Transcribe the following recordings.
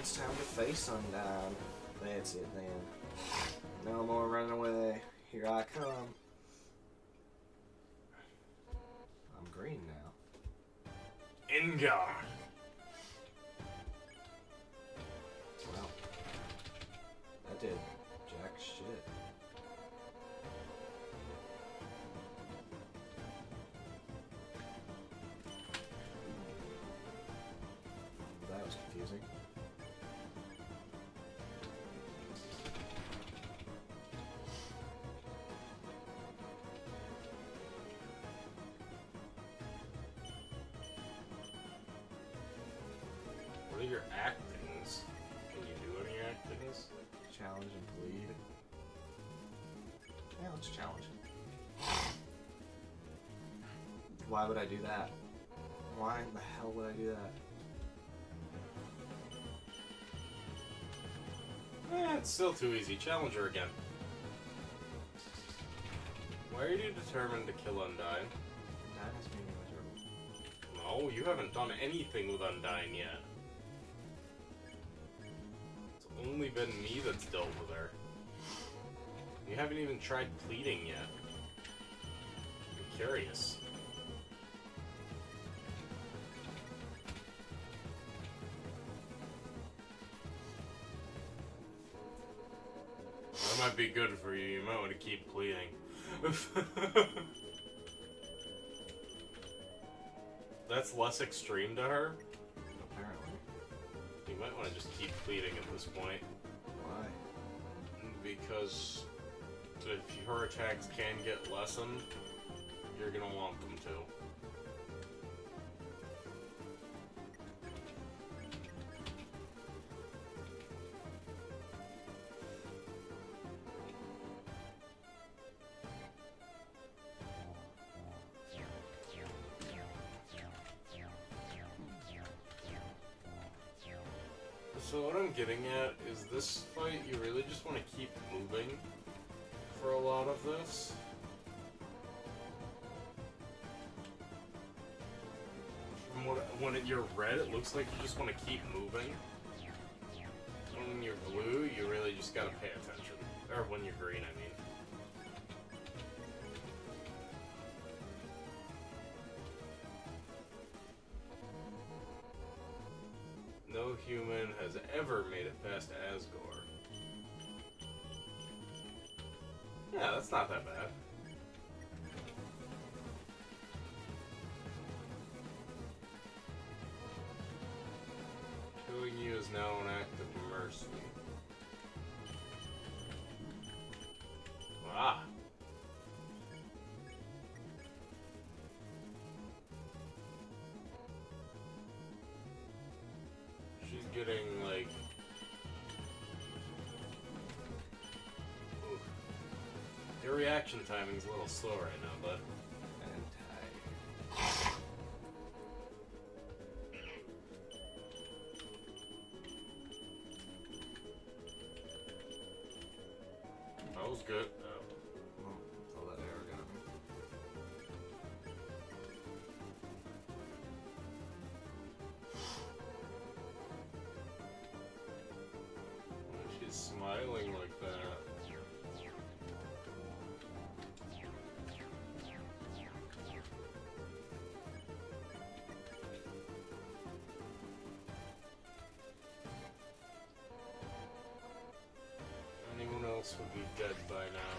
time to face Undyne. That's it then. No more running away. Here I come. I'm green now. Ingar. Challenge. Why would I do that? Why in the hell would I do that? Eh, it's still too easy. Challenger again. Why are you determined to kill Undyne? That has made me miserable. No, you haven't done anything with Undyne yet. It's only been me that's dealt with her. You haven't even tried pleading yet. I'm curious. That might be good for you. You might want to keep pleading. That's less extreme to her. Apparently. You might want to just keep pleading at this point. Why? Because if her attacks can get lessened, you're gonna want them to. So what I'm getting at is this fight, you really just want to keep moving for a lot of this. From what, when it, you're red, it looks like you just want to keep moving. When you're blue, you really just gotta pay attention. Or when you're green, I mean. No human has ever made it past Asgore. Yeah, that's not that bad. Your reaction timing's a little slow right now, Would be dead by now.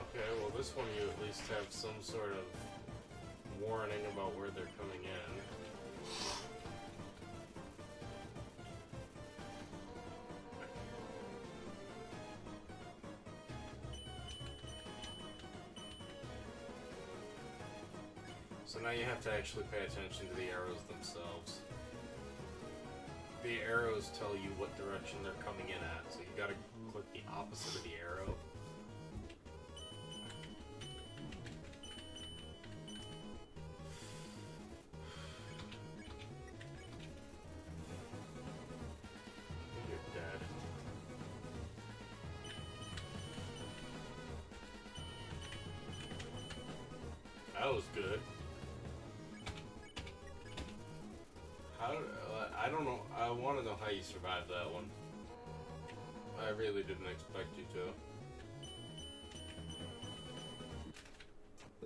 Okay, well this one you at least have some sort of warning about where they're coming in. So now you have to actually pay attention to the arrows themselves. The arrows tell you what direction they're coming in at, so you've gotta click the opposite of the arrow. That was good. How? uh, I don't know. I want to know how you survived that one. I really didn't expect you to.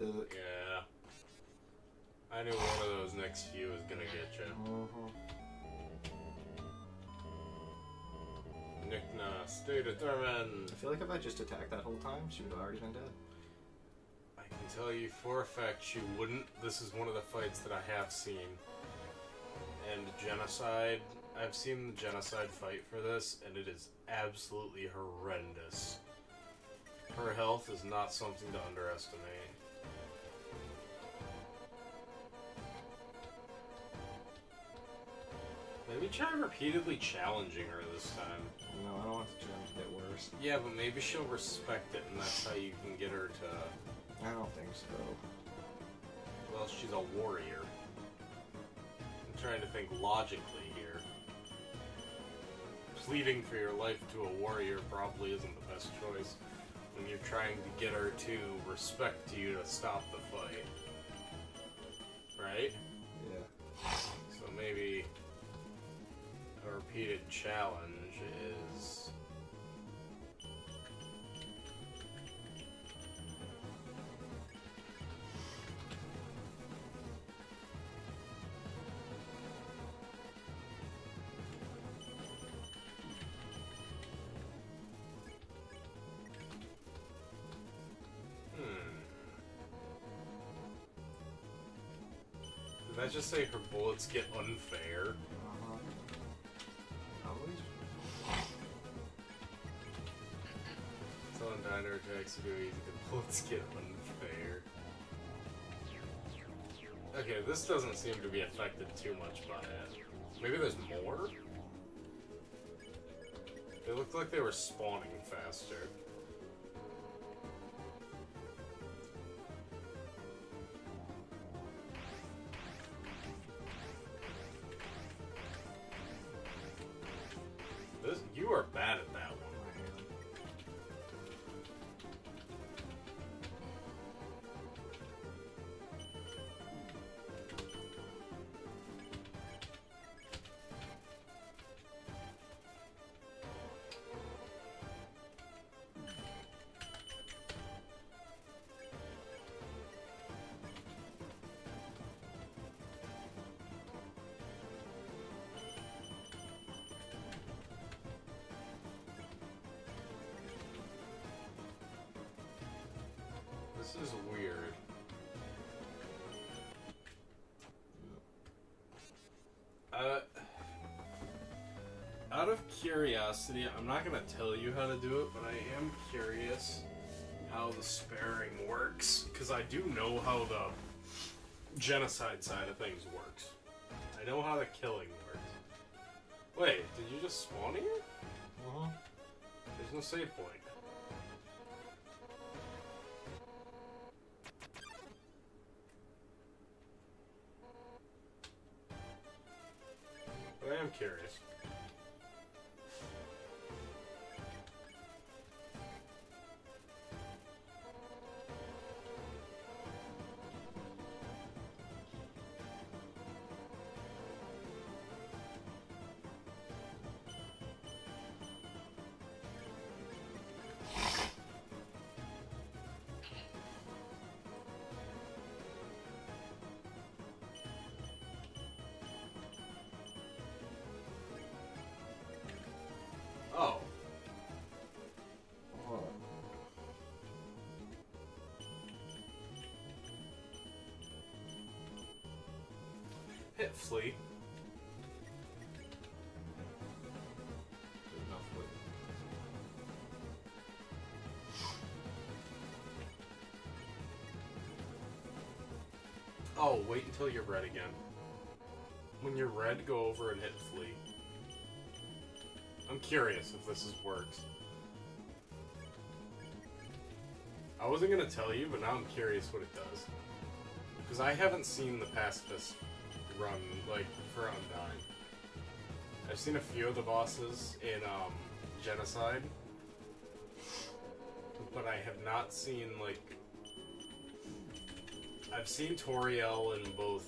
Uh, Yeah. I knew one of those next few was gonna get you. mhm. Nickna, stay determined. I feel like if I just attacked that whole time, she would have already been dead. I can tell you for a fact she wouldn't. This is one of the fights that I have seen. Genocide, I've seen the genocide fight for this, and it is absolutely horrendous. Her health is not something to underestimate. Maybe try repeatedly challenging her this time. No, I don't want the gym to get worse. Yeah, but maybe she'll respect it, and that's how you can get her to. I don't think so. Well, she's a warrior. Trying to think logically here. Pleading for your life to a warrior probably isn't the best choice when you're trying to get her to respect you to stop the fight. Right? Yeah. So maybe a repeated challenge is. Did I just say her bullets get unfair? Uh-huh. Always. Telling diner attacks to do easy, the bullets get unfair. Okay, this doesn't seem to be affected too much by it. Maybe there's more? They looked like they were spawning faster. This is weird. Uh, out of curiosity, I'm not gonna tell you how to do it, but I am curious how the sparing works because I do know how the genocide side of things works. I know how the killing works. Wait, did you just spawn here? Uh-huh. There's no save point. Curious. Hit wood. Oh, wait until you're red again. When you're red, go over and hit flee. I'm curious if this has worked. I wasn't gonna tell you, but now I'm curious what it does. Because I haven't seen the pacifist run, like, for Undyne. I've seen a few of the bosses in, um, Genocide. But I have not seen, like, I've seen Toriel in both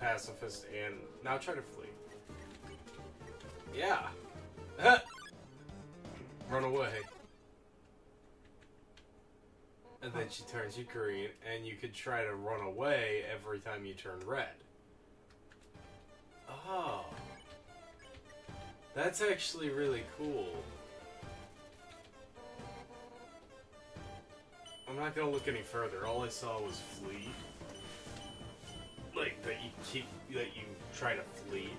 pacifist and now try to flee. Yeah. Run away. And then she turns you green, and you could try to run away every time you turn red. Oh. That's actually really cool. I'm not gonna look any further. All I saw was flee. Like that you keep that you try to flee.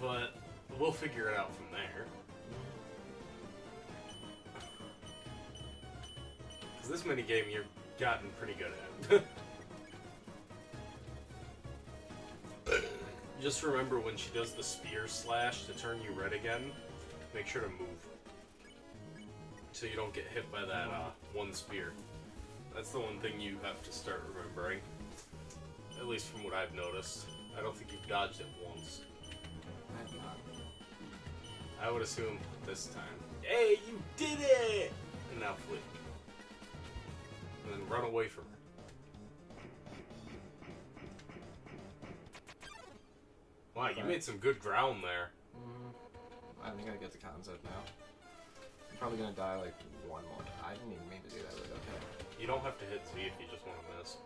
But we'll figure it out from there. Mm-hmm. Cause this mini game you've gotten pretty good at. Just remember when she does the spear slash to turn you red again, make sure to move. So you don't get hit by that uh, one spear. That's the one thing you have to start remembering. At least from what I've noticed. I don't think you've dodged it once. I have not. I would assume this time. Hey, you did it! And now flee. And then run away from her. Wow, you made some good ground there. Mm, I think I get the concept now. I'm probably gonna die like one more. I didn't even mean to do that, but okay. You don't have to hit Z if you just want to miss.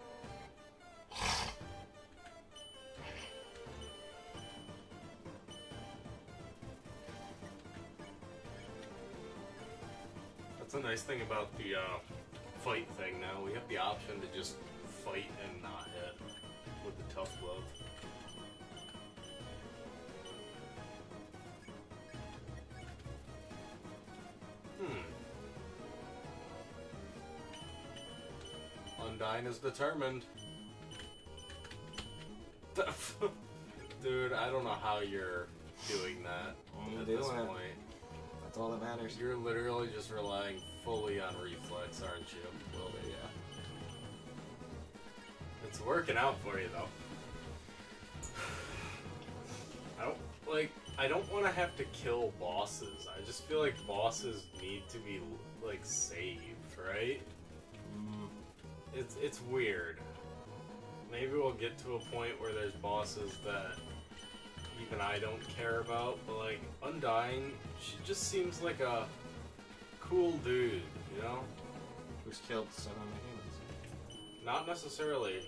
That's a nice thing about the uh, fight thing now. We have the option to just fight and not hit with the tough glove. Is determined. Dude, I don't know how you're doing that I'm at this it. point. That's all that matters. You're literally just relying fully on reflex, aren't you? Will be, yeah. It's working out for you though. I don't like. I don't want to have to kill bosses. I just feel like bosses need to be like saved, right? Mm, It's it's weird. Maybe we'll get to a point where there's bosses that even I don't care about, but like Undyne, she just seems like a cool dude, you know? who's killed seven of the humans? Not necessarily.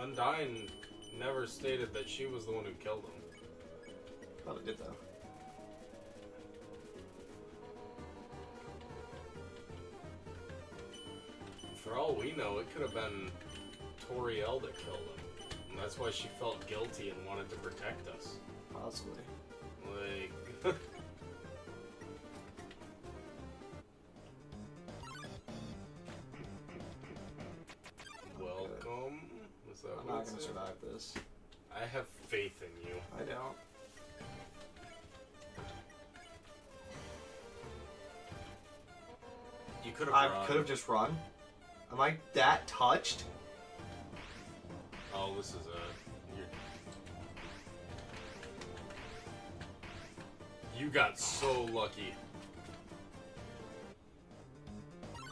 Undyne never stated that she was the one who killed him. Probably did though. For all we know, it could have been Toriel that killed him. And that's why she felt guilty and wanted to protect us. Possibly. Like. Welcome. Is that I'm not gonna survive this. I have faith in you. I don't. You could have. I could have just run. Am I that touched? Oh, this is a. You're... You got so lucky.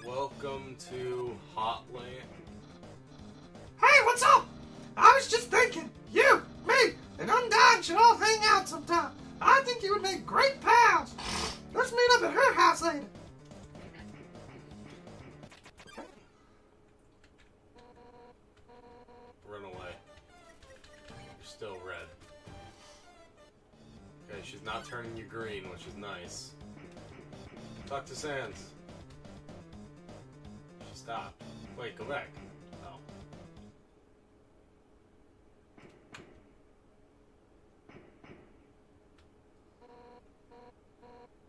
Welcome to Hotland. Hey, what's up? I was just thinking, you, me, and Undyne should all hang out sometime. I think you would make great pals. Let's meet up at her house later. Turning you green, which is nice. Talk to Sans. She stopped. Wait, go back. Oh.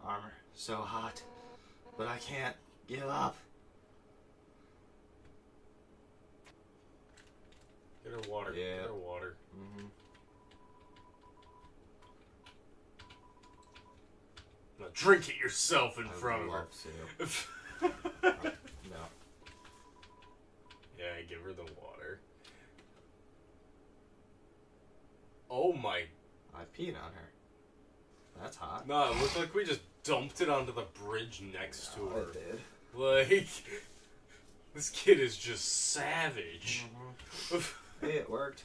Armor, so hot, but I can't give up. Get her water. Yeah. Get her water. Mm-hmm. Now drink it yourself in I front of her. No. yeah, I give her the water. Oh my. I peed on her. That's hot. No, it looked like we just dumped it onto the bridge next to her. it did. Like, this kid is just savage. Mm-hmm. Hey, it worked.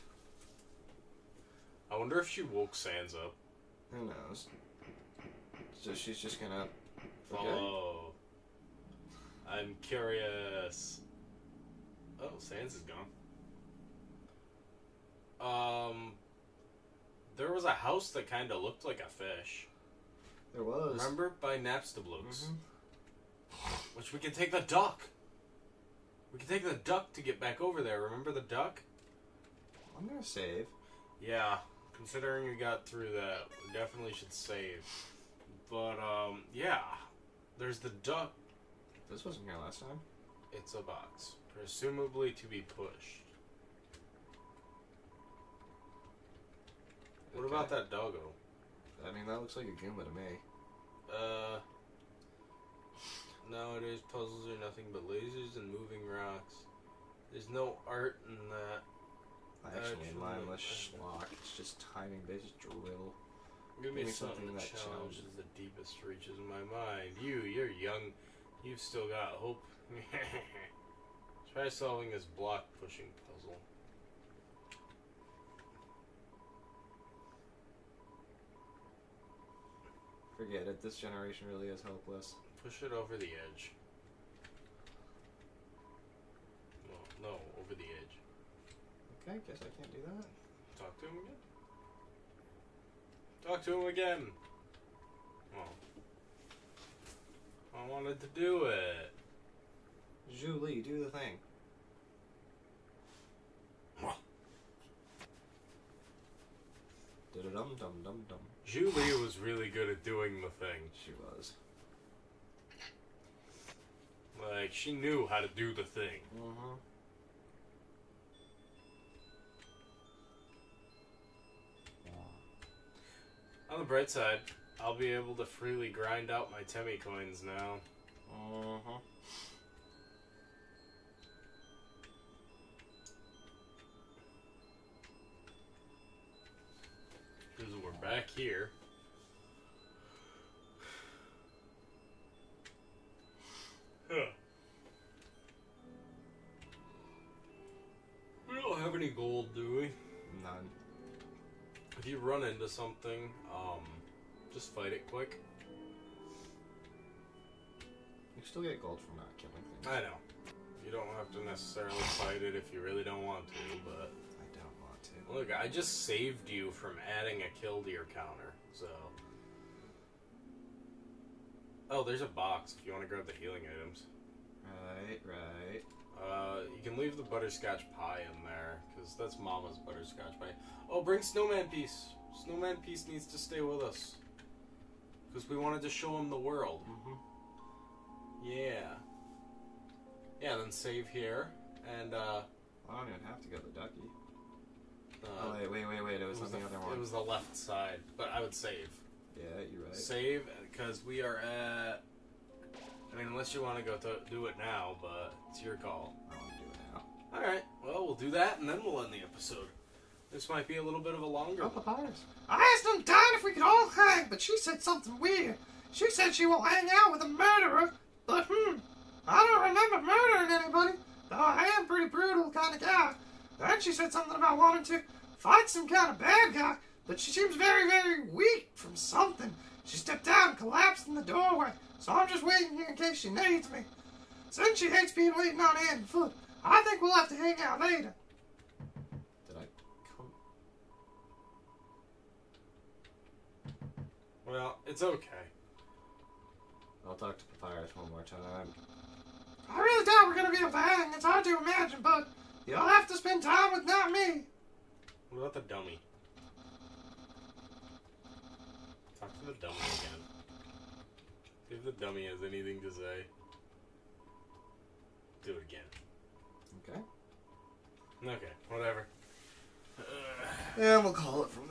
I wonder if she woke Sans up. Who knows? So she's just gonna. Follow. I'm curious. Oh, Sans is gone. Um, there was a house that kind of looked like a fish. There was. Remember by Napstablook, Mhm. which we can take the duck. We can take the duck to get back over there. Remember the duck? I'm gonna save. Yeah, considering we got through that, we definitely should save. But um, yeah, there's the duck. This wasn't here last time. It's a box, presumably to be pushed. What Okay. about that doggo? I mean, that looks like a Goomba to me. Uh, nowadays puzzles are nothing but lasers and moving rocks. There's no art in that. Actually, Actually, mindless schlock. It's just timing based drill. Give me Give me something, something that that challenges the deepest reaches of my mind. You, you're young. You've still got hope. Try solving this block pushing puzzle. Forget it. This generation really is hopeless. Push it over the edge. No, no, over the edge. Okay, guess I can't do that. Talk to him again. Talk to him again. Oh. I wanted to do it. Julie, do the thing. Dum dum dum dum. Julie was really good at doing the thing. She was. Like, she knew how to do the thing. Mm-hmm. On the bright side, I'll be able to freely grind out my Temi coins now. Mm-hmm. Because we're back here. Huh. We don't have any gold, do we? None. If you run into something, just fight it quick. You still get gold from not killing things. I know. You don't have to necessarily fight it if you really don't want to, but I don't want to. look, I just saved you from adding a kill to your counter, so. Oh, there's a box if you want to grab the healing items. Right, right. Uh, you can leave the butterscotch pie in there, because that's Mama's butterscotch pie. Oh, bring Snowman Piece. Snowman Piece needs to stay with us. Because we wanted to show him the world. Mm-hmm. Yeah. Yeah, then save here, and, uh... I don't even have to go to Ducky. uh oh wait, wait, wait, wait. It was, it was on the, the other one. It was the left side, but I would save. Yeah, you're right. Save, because we are at... I mean, unless you want to go to do it now, but it's your call. I want to do it now. Alright, well, we'll do that, and then we'll end the episode. This might be a little bit of a longer Oh, one. I asked Undyne if we could all hang, but she said something weird. She said she won't hang out with a murderer, but hmm, I don't remember murdering anybody, though I am a pretty brutal kind of guy. Then she said something about wanting to fight some kind of bad guy, but she seems very, very weak from something. She stepped out and collapsed in the doorway, so I'm just waiting here in case she needs me. Since she hates being waiting on hand and foot, I think we'll have to hang out later. Did I come? Well, it's okay. I'll talk to Papyrus one more time. I really doubt we're gonna be able to hang. It's hard to imagine, but you'll have to spend time with not me. What about the dummy? Talk to the dummy again. See if the dummy has anything to say. Do it again. Okay. Okay, whatever. And we'll call it from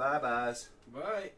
there. Yeah. Goodbye, byes. Bye.